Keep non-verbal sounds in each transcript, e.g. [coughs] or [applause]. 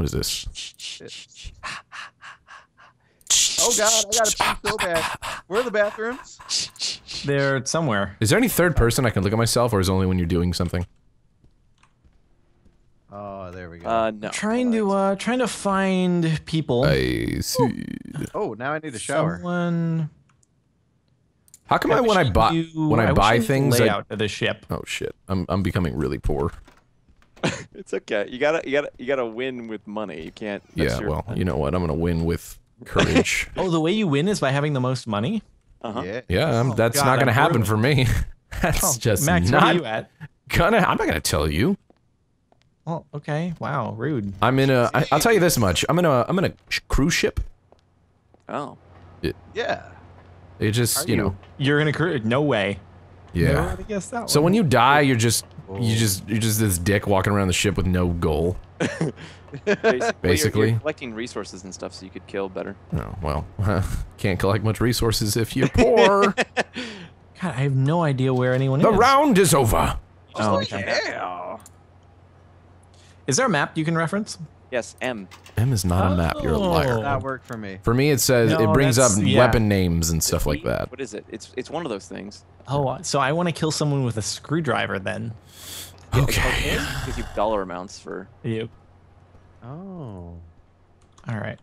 What is this? Oh god, I gotta pee so bad. Where are the bathrooms? They're somewhere. Is there any third person I can look at myself, or is it only when you're doing something? Oh, there we go. Uh, no. Trying to uh trying to find people. I see. oh, now I need a shower. Someone. How come I, when I buy when I, wish buy knew the things? I, of the ship. oh shit! I'm I'm becoming really poor. [laughs] It's okay. You gotta, you gotta, you gotta win with money. You can't. that's Yeah. your- Well, you know what? I'm gonna win with courage. [laughs] Oh, the way you win is by having the most money. Uh-huh. Yeah. yeah. I'm, Oh, that's God, not gonna happen for me. [laughs] That's Oh, just Max, where are you at? gonna. I'm not gonna tell you. Oh, okay. Wow, rude. I'm in a. I, I'll tell you this much. I'm in a. I'm in a cruise ship. Oh. Yeah. It just, you you? know. You're in a crew. No way. Never Yeah. would've that So one. when you die, you're just. Oh. You just. You're just this dick walking around the ship with no goal. Basically, [laughs] well, you're- you're [laughs] collecting resources and stuff so you could kill better. Oh well. [laughs] Can't collect much resources if you're poor. God, I have no idea where anyone the is. The round is over. Oh, oh, okay. Yeah. Is there a map you can reference? Yes, M. M is not a map. You're a liar. That worked for me. For me, it says No, it brings up yeah. weapon names and stuff like that. What is it? It's it's one of those things. Oh, so I want to kill someone with a screwdriver then. Okay. Gives you dollar amounts for. You. Oh. All right.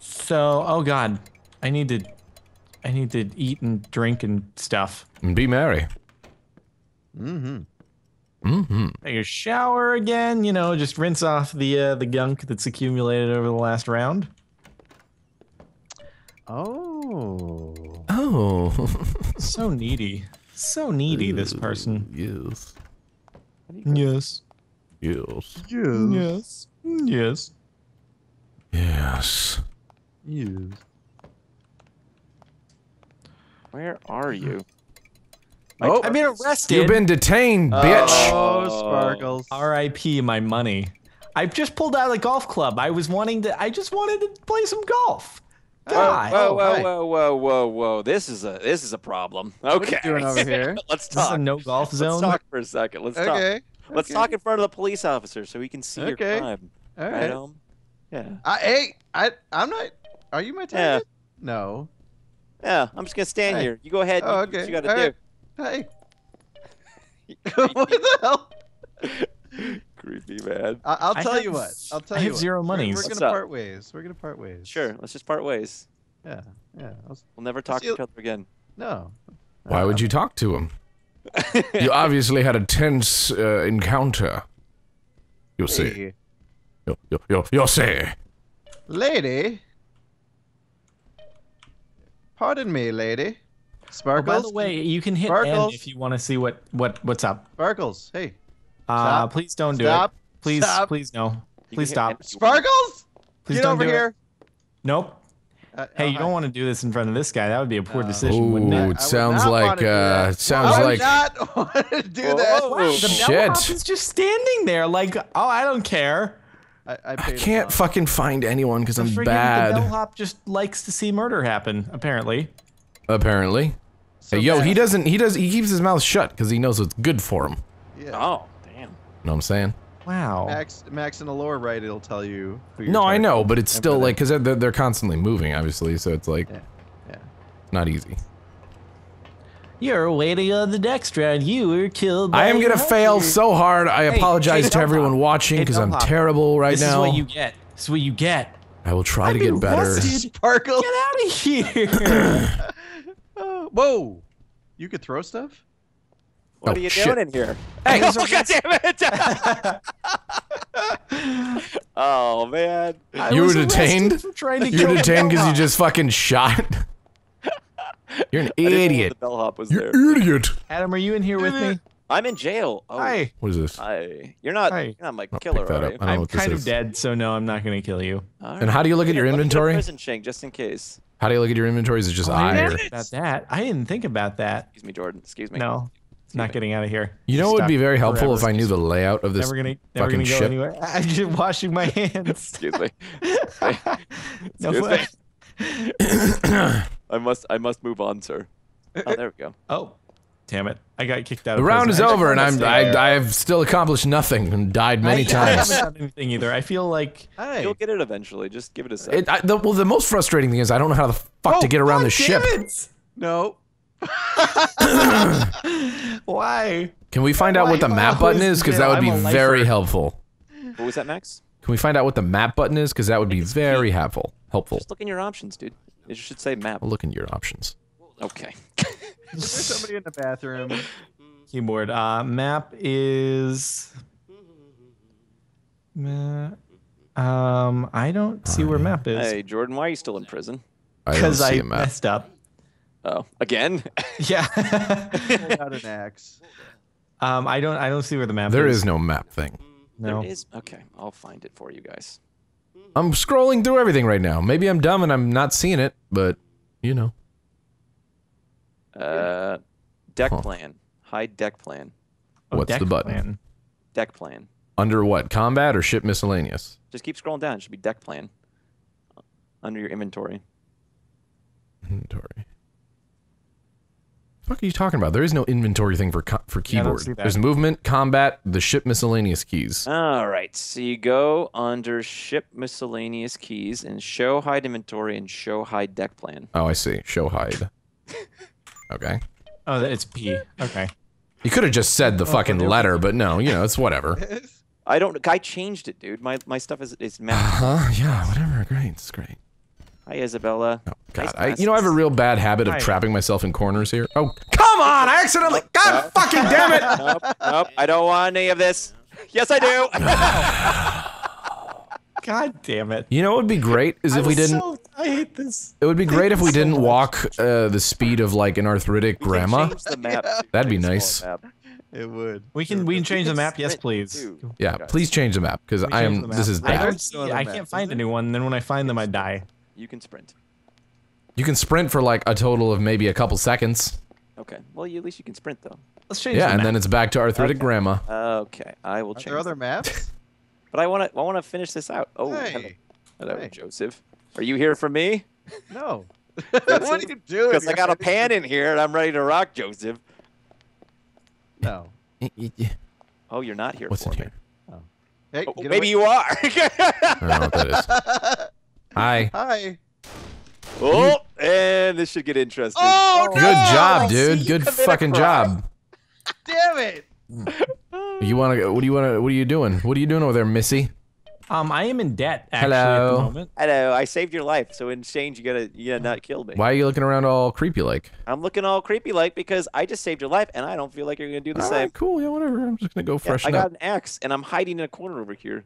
So, oh god, I need to, I need to eat and drink and stuff. And be merry. Mm-hmm. Mm-hmm. Take a shower again. You know, just rinse off the uh, the gunk that's accumulated over the last round. Oh. Oh. [laughs] So needy, so needy. This person. yes. Yes. Yes. Yes. Yes. Yes. Yes. Where are you? Oh. I've been arrested. You've been detained, oh, bitch. Oh, Sparklez. R.I.P. My money. I just pulled out of the golf club. I was wanting to. I just wanted to play some golf. God. Whoa, whoa, hi. whoa, whoa, whoa, whoa! This is a this is a problem. Okay. What are you doing over [laughs] here? Let's This is talk. a no golf Let's zone. talk for a second. Let's talk. Okay. Let's talk in front of the police officer so we can see your Okay. crime. All Right, right. Yeah. I, hey, I, I'm not. Are you my Yeah. target? No. Yeah. I'm just gonna stand Hey. here. You go ahead. Oh, you okay. You gotta All do. right. Hey. [laughs] what the hell? Creepy man. I, I'll I tell you what. I'll tell I you. have what. zero We're- We're, gonna up? part ways. We're gonna part ways. Sure. Let's just part ways. Yeah. Yeah. I'll, We'll never talk to each other again. no. Why would you talk to him? [laughs] You obviously had a tense uh, encounter. You'll see. Hey, You'll, you'll, you'll, you'll see. lady. Pardon me, lady. Oh, Sparklez. by the way, you can hit N Sparklez. if you want to see what what what's up. Sparklez. Hey. Uh, Stop. please don't do Stop. it. Please, Stop. please no. You Please stop. N if you want. Sparklez. Please Get don't over do it. here. Nope. Uh, Hey, oh, you don't want to do this in front of this guy. That would be a poor No. decision, wouldn't Ooh, it? It sounds like wanna do that. uh, sounds I would like not [laughs] want to do Whoa. that. Wow, The Shit. bellhop is just standing there, like, oh, I don't care. I, I, I can't fucking find anyone because The I'm friggin' The bellhop just likes to see murder happen. Apparently. Apparently. So Hey, yo, bad. he doesn't. He does. He keeps his mouth shut because he knows what's good for him. Yeah. Oh, damn. You Know what I'm saying? Wow. Max, Max in the lower right, it'll tell you. Who you're No, I know, but it's still like because they're, they're they're constantly moving, obviously. So it's like Yeah. Yeah. not easy. You're waiting on the next round. You were killed. By I am gonna your fail husband. so hard. I apologize hey, to everyone Bellhop. watching Hey, because I'm Bellhop. terrible right This now. is what you get. This is what you get. I will try I've to get better. arrested. Sparklez. Get out of here. [clears throat] [clears throat] Whoa. You could throw stuff? What Oh, are you shit. doing in here? [laughs] Hey. oh, [laughs] God damn it! [laughs] oh man. I You were detained? trying to you were detained because you just fucking shot. You're an I didn't know idiot. The bellhop was You there. idiot. Adam, are you in here with me? I'm in jail. Oh, Hi. What is this? Hi. You're not. Hi. You're not my I'll killer, pick that are up. you? I don't know I'm what this kind is. of dead, so no, I'm not going to kill you. All And how do you look at your Let me get a inventory? Prison shank, just in case. How do you look at your inventory? Is it just Oh, I I? didn't Or... think about that. I didn't think about that. Excuse me, Jordan. Excuse me. No, it's not getting out of here. You know what would Stuck be very helpful if forever. I knew the layout of this Never gonna, never fucking gonna go ship? anywhere. [laughs] I'm just washing my hands. Excuse me. [laughs] no Excuse way. me. [coughs] I must. I must move on, sir. Oh, there we go. Oh, damn it! I got kicked out. The of round prison. is I over, and I'm I, I have still accomplished nothing and died many there. I, I haven't done [laughs] anything either. I feel like Hey. You'll get it eventually. Just give it a second. It, I, the, well, the most frustrating thing is I don't know how the fuck to oh, get around God the ship. damn it! No. [laughs] Why? Can we find out what the map button is? Because that would be I'm a very helpful. what was that, Max? Can we find out what the map button is? Because that would be very helpful. Helpful. Just look in your options, dude. It should say map. I'll look in your options. Okay. [laughs] [laughs] There's somebody in the bathroom. Keyboard. Uh, map is. Ma- Um, I don't see where map is Hey, Jordan, why are you still in prison? Because see I a map. messed up. Oh, again? [laughs] Yeah. Pulled out an axe. um, I don't. I don't see where the map is. There is. is no map thing. No. There is. Okay, I'll find it for you guys. I'm scrolling through everything right now. Maybe I'm dumb and I'm not seeing it, but you know. Uh, deck Huh. plan. Hide deck plan. Oh, What's the button? plan. Deck plan. Under what? Combat or ship miscellaneous? Just keep scrolling down. It should be deck plan. Under your inventory. Inventory. What are you talking about? There is no inventory thing for co- for Yeah, I don't keyboard. see that. There's movement, combat, the ship miscellaneous keys. All right. So you go under ship miscellaneous keys and show hide inventory and show hide deck plan. Oh, I see. Show hide. [laughs] Okay. Oh, that- it's P. Okay. You could have just said the oh, fucking there- letter, but no, you know, it's whatever. [laughs] I don't. I changed it, dude. My my stuff is is mapped. Huh? Yeah, whatever. Great. It's great. Hi, Isabella. Oh, God. Nice I, you know, I have a real bad habit of Hi. trapping myself in corners here. Oh, come on! I accidentally. God fucking damn it! [laughs] nope, nope. I don't want any of this. Yes, I do. [laughs] God damn it. You know, what would be great is if we didn't. So, I hate this. It would be great if we so didn't much. walk uh, the speed of like an arthritic We can grandma. change the map. That'd be nice. It would. We can we can change the map. Yes, please. too. Yeah, please change the map because I am. This map. is I, bad. don't see, I can't find there? a new one. Then when I find them, I die. You can sprint. You can sprint for like a total of maybe a couple seconds. Okay. Well, you, at least you can sprint though. Let's change. Yeah, the and map. then it's back to arthritic Okay. grandma. Okay, I will Are change. there other maps? [laughs] But I want to. I want to finish this out. Oh, hello, hey. hello Hey. Joseph. Are you here for me? No. [laughs] what are you doing? Because I got a pan in here and I'm ready to rock, Joseph. No. Oh, you're not here What's for in me. here? Oh. Hey, Oh, maybe away- you are. [laughs] I don't know what that is. Hi. Hi. oh, and this should get interesting. Oh, Good job, dude. you Good fucking job. Damn it! [laughs] You want to? What do you want to? What are you doing? What are you doing over there, Missy? Um, I am in debt actually at Hello. the moment. Hello, I know, I saved your life, so in exchange, you gotta, you gotta not kill me. Why are you looking around all creepy like? I'm looking all creepy like because I just saved your life, and I don't feel like you're gonna do the All same. right, cool. Yeah, whatever. I'm just gonna go freshen Yeah, I freshen got an axe, and I'm hiding in a corner over here.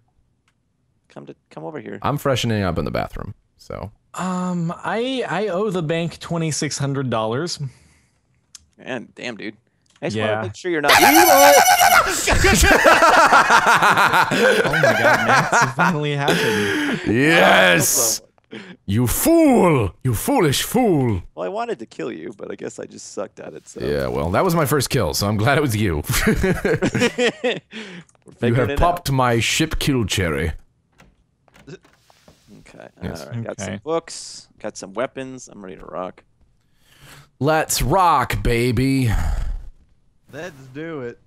Come to, come over here. I'm freshening up in the bathroom. So Um, I I owe the bank twenty six hundred dollars. Man, damn, dude. I just Yeah. want to make sure you're not evil. [laughs] Oh my god, Max, it finally happened. yes, you fool! You foolish fool! Well, I wanted to kill you, but I guess I just sucked at it. So Yeah, well, that was my first kill, so I'm glad it was you. [laughs] You have it popped my ship kill cherry. Okay. Yes. All right. Got some books. Got some weapons. I'm ready to rock. Let's rock, baby. Let's do it.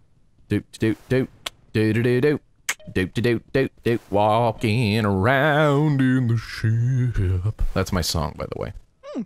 Do do do do do do do do do do do do walking around in the ship. That's my song, by the way.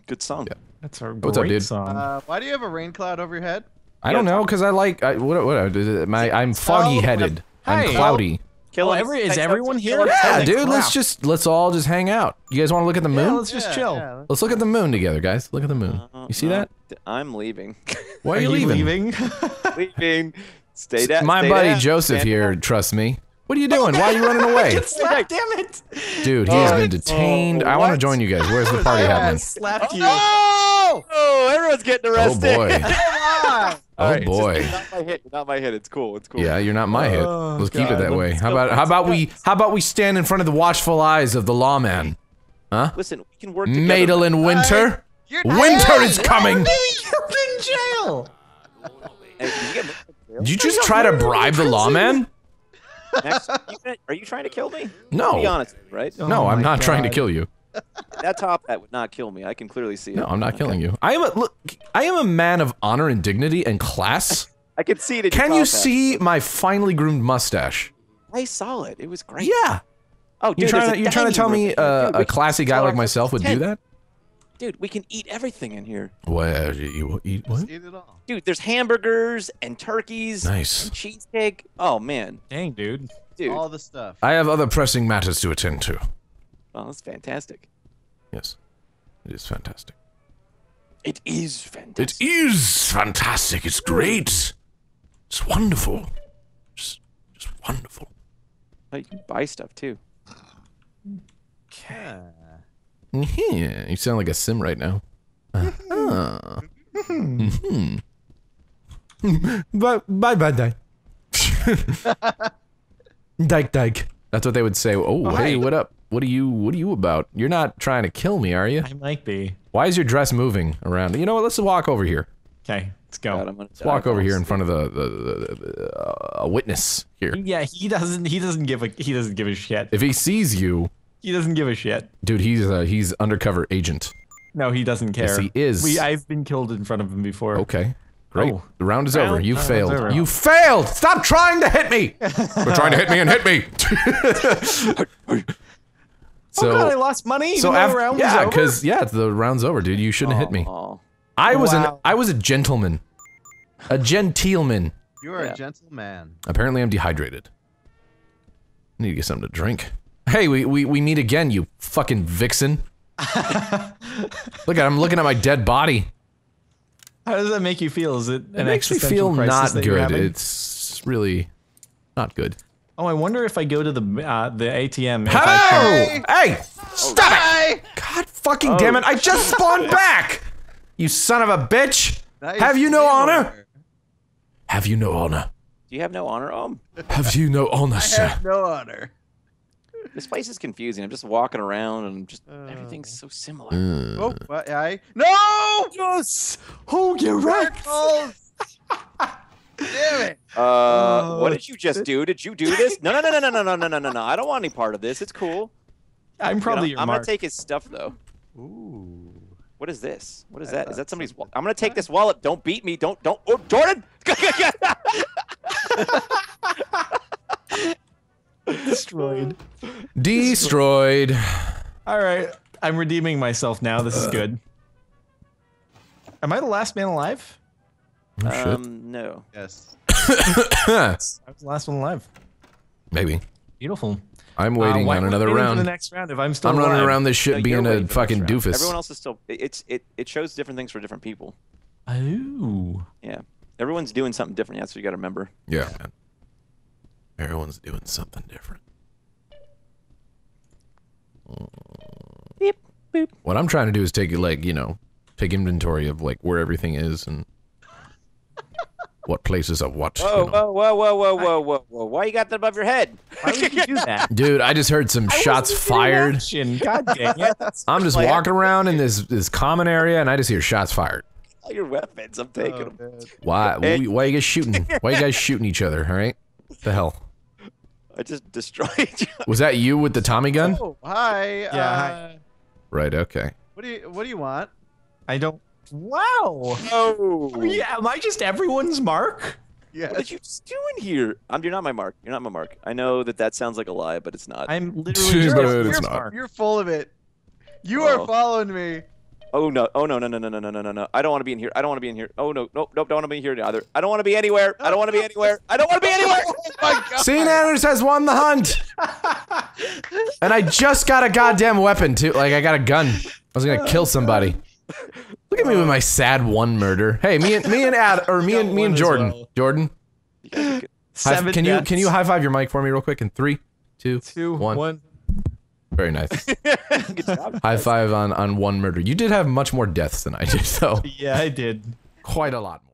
Good song. Yeah. That's a What's up, great dude? song. Uh, why do you have a rain cloud over your head? I don't know, cause I like I, what what is it? my I'm foggy headed. I'm Hey. cloudy. Kill Oh, every- is everyone here? him. Yeah, Holy dude. Let's just let's all just hang out. You guys want to look at the moon? yeah, let's just Yeah, chill. yeah. Let's look at the moon together, guys. Look at the moon. Uh, You see no, that? I'm leaving. Why are, [laughs] Are you you leaving? leaving? [laughs] leaving. Stay down. My stay buddy down. Joseph Stand here down. trusts me. What are you doing? Why are you running [laughs] away? Slap, damn it! Dude, he has Oh, been detained. I want to join you guys. Where's the party I happening? slapped you. Oh! Oh, everyone's getting arrested. Oh arrested. boy. Come! Oh Alright, it's just- boy. It's not my hit. It's not my hit. It's cool. It's cool. Yeah, you're not my hit. Oh, Let's keep it that way. How about how about we how about we stand in front of the watchful eyes of the lawman? Huh? Listen, we can work together. Madeline Winter. You're Winter is coming. You're in jail. You Did you just try to bribe the lawman? Max, are you trying to kill me? No. Be honest, right? No, Oh I'm my not trying to kill you. That top hat would not kill me. I can clearly see it. No, I'm not killing you. I am a look. I am a man of honor and dignity and class. [laughs] I can see it. in your Can you top hat. see my finely groomed mustache? I saw it. It was great. Yeah. Oh, You dude, trying to a you trying to tell me uh, Dude, a we classy guy like our myself would do that? Dude, we can eat everything in here. Well, you eat what? Eat it all. Dude, there's hamburgers and turkeys Nice. and cheesecake. Oh man, Dang, dude. dude. All the stuff. I have other pressing matters to attend to. Oh, that's fantastic. Yes, it is fantastic. It is fantastic. is fantastic. It's great. It's wonderful. Just, just wonderful. Oh, you can buy stuff too. Yeah. Yeah, you sound like a sim right now. Uh-huh. Mhm. [laughs] Bye, bye, bye, die. [laughs] Dyke, dyke. That's what they would say. Oh, hey, hi. what up? What are you? What are you about? You're not trying to kill me, are you? I might be. Why is your dress moving around? You know what? Let's walk over here. Okay, let's go. God, Let's walk over here in front of the, the, the, the uh, a witness here. Yeah, he doesn't. He doesn't give a. He doesn't give a shit. If he sees you, He doesn't give a shit. dude, he's a, he's undercover agent. No, he doesn't care. Yes, he is. We. I've been killed in front of him before. Okay. Great. Oh. The round is Round- over. You round's failed. over. You failed. Stop trying to hit me. [laughs] Quit trying to hit me and hit me. [laughs] so, oh god, I lost money. so even though after, the round yeah, because yeah, the round's over, dude. You shouldn't hit me. Aw. I was an I was a gentleman, a gentleman. You are Yeah. a gentleman. Apparently, I'm dehydrated. I need to get something to drink. Hey, we we, we meet again, you fucking vixen. [laughs] Look at I'm looking at my dead body. How does that make you feel? Is it an It makes me feel not good. It's really not good. Oh, I wonder if I go to the uh, the ATM. if I Hello! Hey! Stop it! God fucking damn it! I just spawned back! You son of a bitch! Nice Have you no teamwork. honor? Have you no honor? Do you have no honor? Oh, Have you no honor, [laughs] I sir? have no honor. this place is confusing. I'm just walking around and just Uh. everything's so similar. Oh, what? I no! Yes. Oh, you're right. Oh! Uh, what Oh, did you just do? Did you do this? No, no, no, no, no, no, no, no, no, no. I don't want any part of this. It's cool. I'm You probably know, your I'm mark. gonna take his stuff though. Ooh. What is this? What is I that? Is that somebody's? Wa- I'm gonna take this wallet. Don't beat me. Don't don't. Oh, Jordan! [laughs] destroyed. Destroyed. All right, I'm redeeming myself now. This is good. Am I the last man alive? Oh, um, no. Yes. [coughs] I was the last one alive. Maybe. Beautiful. I'm Uh, waiting why on another waiting for round. The next round. If I'm still I'm running alive. around this shit No, being a waiting for the fucking doofus. Everyone else is still. it- It's it it shows different things for different people. Oh. Yeah. Everyone's doing something different. That's what you got to remember. Yeah, man. Everyone's doing something different. Beep boop. What I'm trying to do is take like, you know, take inventory of like where everything is and what places are what. you Whoa, know. whoa, whoa, whoa, whoa, whoa, whoa, whoa! Why you got that above your head? Why would you do that? [laughs] Dude, I just heard some shots fired. Action. God dang it. [laughs] I'm just Like- walking around in this this common area and I just hear shots fired. All your weapons. I'm taking Oh, them. man. Why? [laughs] Hey. Why you guys shooting? Why you guys shooting each other? All right. The hell I just destroyed you. was that? You with the Tommy gun? Oh, hi. Yeah, uh, hi. Right. Okay. What do you What do you want? I don't. Wow. Oh! yeah, am I just everyone's mark? Yeah. What are you doing here? I'm, you're not my mark. You're not my mark. I know that that sounds like a lie, but it's not. I'm [laughs] literally. you're, you're, it's not. Mark. you're full of it. You oh. are following me. Oh no! Oh no! No! No! No! No! No! No! No! I don't want to be in here. I don't want to be in here. Oh no! Nope! Nope! Don't want to be here either. I don't want to be anywhere. I don't want to be [laughs] anywhere. I don't want to be anywhere. [laughs] oh my god! SeaNanners has won the hunt. and I just got a goddamn weapon too. Like I got a gun. I was gonna kill somebody. At me with uh, my sad one murder. Hey, me and me and Ad or me [laughs] and me and Jordan. well. Jordan, guys high- Seven can you can you high five your mic for me real quick in three, two, Two, one. one. Very nice. [laughs] Job. high five on on one murder. You did have much more deaths than I did, though. Yeah, I did. Quite a lot more.